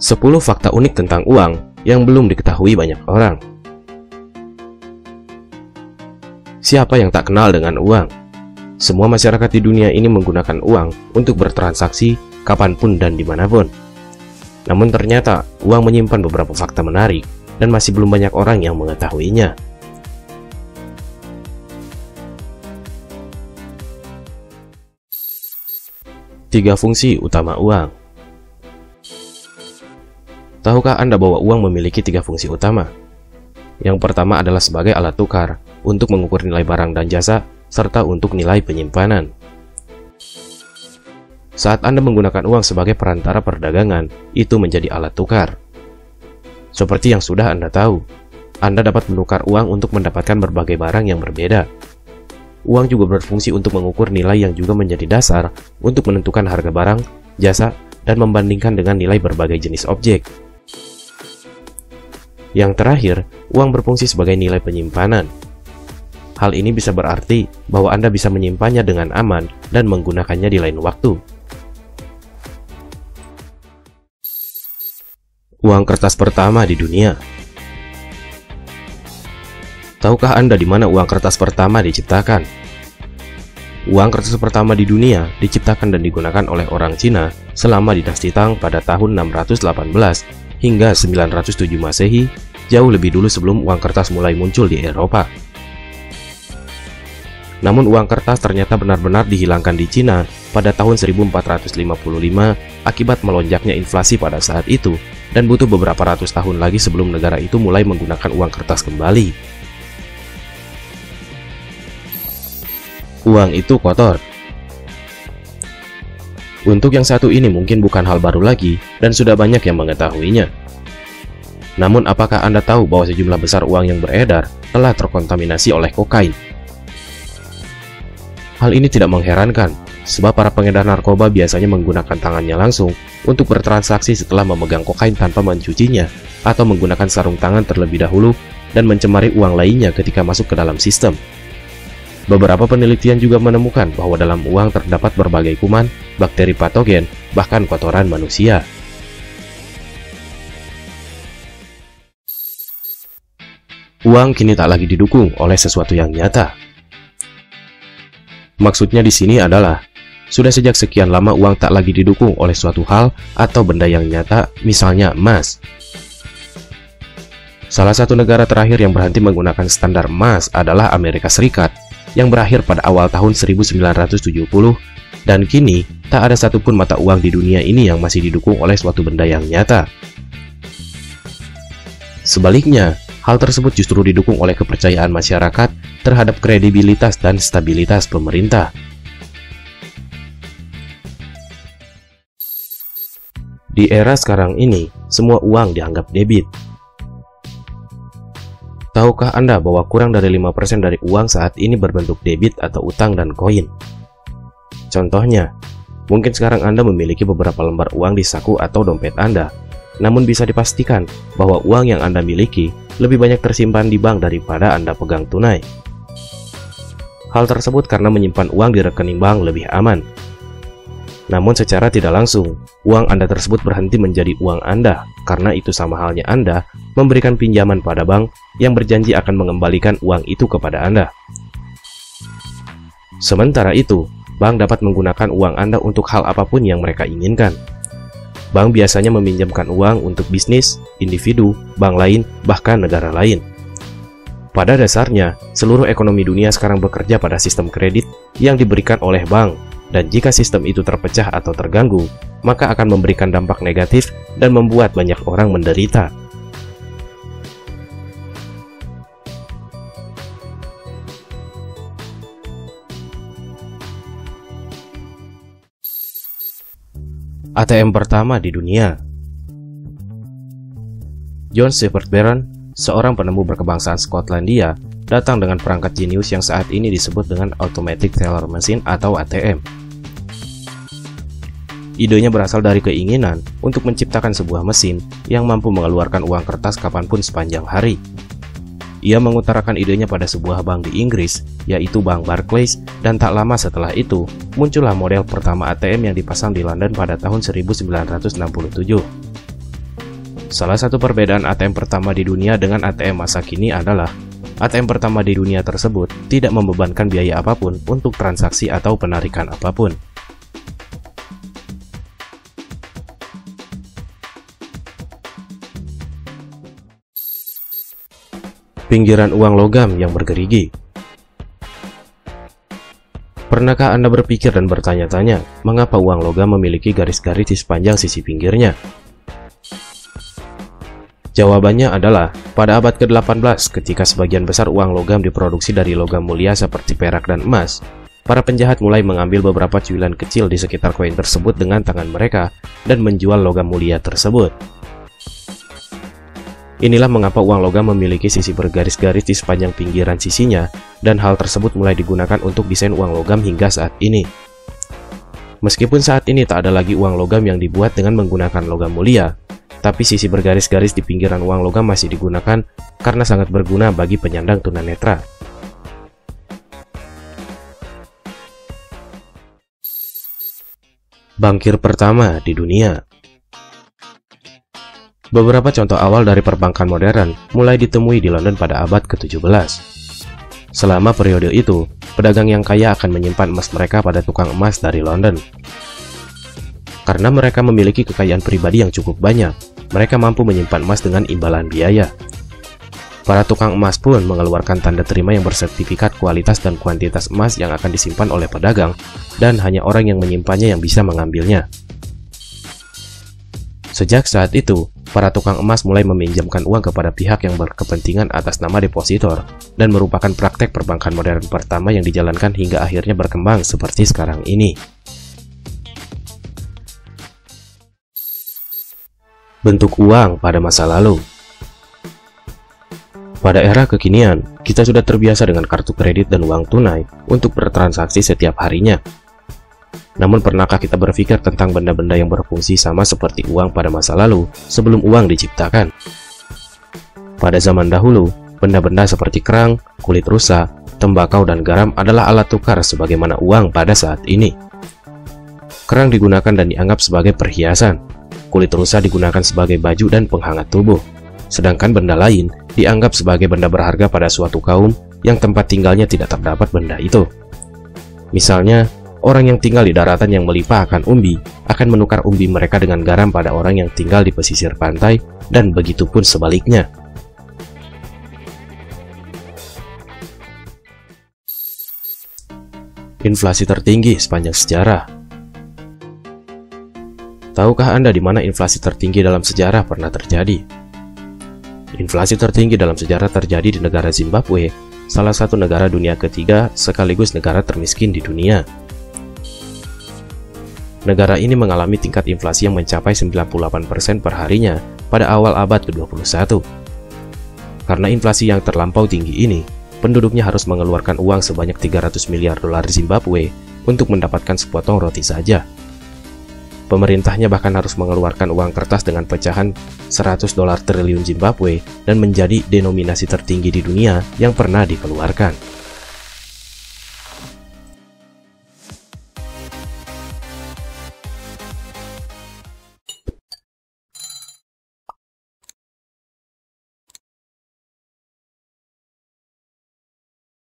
10 fakta unik tentang uang yang belum diketahui banyak orang. Siapa yang tak kenal dengan uang? Semua masyarakat di dunia ini menggunakan uang untuk bertransaksi kapan pun dan di mana pun. Namun ternyata uang menyimpan beberapa fakta menarik dan masih belum banyak orang yang mengetahuinya. Tiga fungsi utama uang Tahukah Anda bahwa uang memiliki tiga fungsi utama? Yang pertama adalah sebagai alat tukar untuk mengukur nilai barang dan jasa serta untuk nilai penyimpanan. Saat Anda menggunakan uang sebagai perantara perdagangan, itu menjadi alat tukar. Seperti yang sudah Anda tahu, Anda dapat menukar uang untuk mendapatkan berbagai barang yang berbeda. Uang juga berfungsi untuk mengukur nilai yang juga menjadi dasar untuk menentukan harga barang, jasa, dan membandingkan dengan nilai berbagai jenis objek. Yang terakhir, uang berfungsi sebagai nilai penyimpanan. Hal ini bisa berarti bahwa Anda bisa menyimpannya dengan aman dan menggunakannya di lain waktu. Uang kertas pertama di dunia Tahukah Anda di mana uang kertas pertama diciptakan? Uang kertas pertama di dunia diciptakan dan digunakan oleh orang Cina selama dinasti Tang pada tahun 618 hingga 907 Masehi, jauh lebih dulu sebelum uang kertas mulai muncul di Eropa. Namun uang kertas ternyata benar-benar dihilangkan di Cina pada tahun 1455 akibat melonjaknya inflasi pada saat itu dan butuh beberapa ratus tahun lagi sebelum negara itu mulai menggunakan uang kertas kembali. Uang itu kotor, untuk yang satu ini mungkin bukan hal baru lagi dan sudah banyak yang mengetahuinya. Namun apakah Anda tahu bahwa sejumlah besar uang yang beredar telah terkontaminasi oleh kokain? Hal ini tidak mengherankan, sebab para pengedar narkoba biasanya menggunakan tangannya langsung untuk bertransaksi setelah memegang kokain tanpa mencucinya atau menggunakan sarung tangan terlebih dahulu dan mencemari uang lainnya ketika masuk ke dalam sistem. Beberapa penelitian juga menemukan bahwa dalam uang terdapat berbagai kuman, bakteri patogen, bahkan kotoran manusia. Uang kini tak lagi didukung oleh sesuatu yang nyata. Maksudnya di sini adalah sudah sejak sekian lama uang tak lagi didukung oleh suatu hal atau benda yang nyata, misalnya emas. Salah satu negara terakhir yang berhenti menggunakan standar emas adalah Amerika Serikat yang berakhir pada awal tahun 1970 dan kini tak ada satupun mata uang di dunia ini yang masih didukung oleh suatu benda yang nyata. Sebaliknya, hal tersebut justru didukung oleh kepercayaan masyarakat terhadap kredibilitas dan stabilitas pemerintah. Di era sekarang ini, semua uang dianggap debit, Tahukah Anda bahwa kurang dari 5% dari uang saat ini berbentuk debit atau utang dan koin? Contohnya, mungkin sekarang Anda memiliki beberapa lembar uang di saku atau dompet Anda, namun bisa dipastikan bahwa uang yang Anda miliki lebih banyak tersimpan di bank daripada Anda pegang tunai. Hal tersebut karena menyimpan uang di rekening bank lebih aman, namun secara tidak langsung, uang Anda tersebut berhenti menjadi uang Anda karena itu sama halnya Anda memberikan pinjaman pada bank yang berjanji akan mengembalikan uang itu kepada Anda. Sementara itu, bank dapat menggunakan uang Anda untuk hal apa pun yang mereka inginkan. Bank biasanya meminjamkan uang untuk bisnis, individu, bank lain, bahkan negara lain. Pada dasarnya, seluruh ekonomi dunia sekarang bekerja pada sistem kredit yang diberikan oleh bank dan jika sistem itu terpecah atau terganggu, maka akan memberikan dampak negatif dan membuat banyak orang menderita. ATM pertama di dunia John Shepard Barron, seorang penemu berkebangsaan Skotlandia, datang dengan perangkat jenius yang saat ini disebut dengan Automatic Teller Machine atau ATM. Idenya berasal dari keinginan untuk menciptakan sebuah mesin yang mampu mengeluarkan uang kertas kapan pun sepanjang hari. Ia mengutarakan idenya pada sebuah bank di Inggris, yaitu Bank Barclays, dan tak lama setelah itu, muncullah model pertama ATM yang dipasang di London pada tahun 1967. Salah satu perbedaan ATM pertama di dunia dengan ATM masa kini adalah ATM pertama di dunia tersebut tidak membebankan biaya apa pun untuk transaksi atau penarikan apa pun. Pinggiran uang logam yang bergerigi Pernahkah Anda berpikir dan bertanya-tanya, mengapa uang logam memiliki garis-garis di sepanjang sisi pinggirnya? Jawabannya adalah, pada abad ke-18 ketika sebagian besar uang logam diproduksi dari logam mulia seperti perak dan emas, para penjahat mulai mengambil beberapa cuilan kecil di sekitar koin tersebut dengan tangan mereka dan menjual logam mulia tersebut. Inilah mengapa uang logam memiliki sisi bergaris-garis di sepanjang pinggiran sisinya, dan hal tersebut mulai digunakan untuk desain uang logam hingga saat ini. Meskipun saat ini tak ada lagi uang logam yang dibuat dengan menggunakan logam mulia, tapi sisi bergaris-garis di pinggiran uang logam masih digunakan karena sangat berguna bagi penyandang tunanetra. Bangkir pertama di dunia Beberapa contoh awal dari perbankan modern mulai ditemui di London pada abad ke-17. Selama periode itu, pedagang yang kaya akan menyimpan emas mereka pada tukang emas dari London. Karena mereka memiliki kekayaan pribadi yang cukup banyak, mereka mampu menyimpan emas dengan imbalan biaya. Para tukang emas pun mengeluarkan tanda terima yang bersertifikat kualitas dan kuantitas emas yang akan disimpan oleh pedagang, dan hanya orang yang menyimpannya yang bisa mengambilnya. Sejak saat itu, para tukang emas mulai meminjamkan uang kepada pihak yang berkepentingan atas nama depositor dan merupakan praktek perbankan modern pertama yang dijalankan hingga akhirnya berkembang seperti sekarang ini. Bentuk uang pada masa lalu Pada era kekinian, kita sudah terbiasa dengan kartu kredit dan uang tunai untuk bertransaksi setiap harinya namun pernahkah kita berpikir tentang benda-benda yang berfungsi sama seperti uang pada masa lalu sebelum uang diciptakan? Pada zaman dahulu, benda-benda seperti kerang, kulit rusa, tembakau, dan garam adalah alat tukar sebagaimana uang pada saat ini. Kerang digunakan dan dianggap sebagai perhiasan. Kulit rusa digunakan sebagai baju dan penghangat tubuh. Sedangkan benda lain dianggap sebagai benda berharga pada suatu kaum yang tempat tinggalnya tidak terdapat benda itu. Misalnya, Orang yang tinggal di daratan yang melimpah akan umbi akan menukar umbi mereka dengan garam pada orang yang tinggal di pesisir pantai dan begitu pun sebaliknya. Inflasi tertinggi sepanjang sejarah Tahukah Anda di mana inflasi tertinggi dalam sejarah pernah terjadi? Inflasi tertinggi dalam sejarah terjadi di negara Zimbabwe, salah satu negara dunia ketiga sekaligus negara termiskin di dunia. Negara ini mengalami tingkat inflasi yang mencapai 98% per harinya pada awal abad ke-21. Karena inflasi yang terlampau tinggi ini, penduduknya harus mengeluarkan uang sebanyak 300 miliar dolar Zimbabwe untuk mendapatkan sepotong roti saja. Pemerintahnya bahkan harus mengeluarkan uang kertas dengan pecahan 100 dolar triliun Zimbabwe dan menjadi denominasi tertinggi di dunia yang pernah dikeluarkan.